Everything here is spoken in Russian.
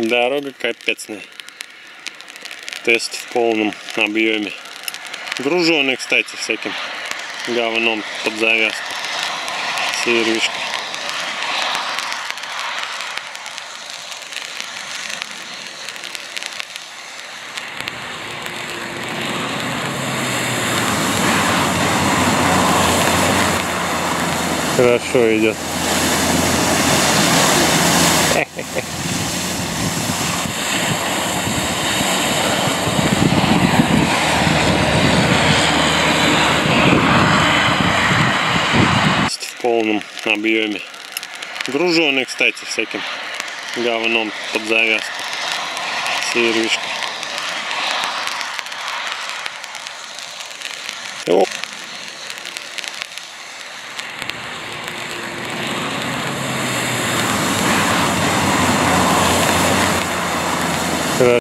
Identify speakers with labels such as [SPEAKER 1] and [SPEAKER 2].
[SPEAKER 1] Дорога капецная. Тест в полном объеме. Груженный, кстати, всяким говном под завязку. Сервишка. Хорошо идет. в полном объеме. Груженный, кстати, всяким говном под завязку. Сервишка.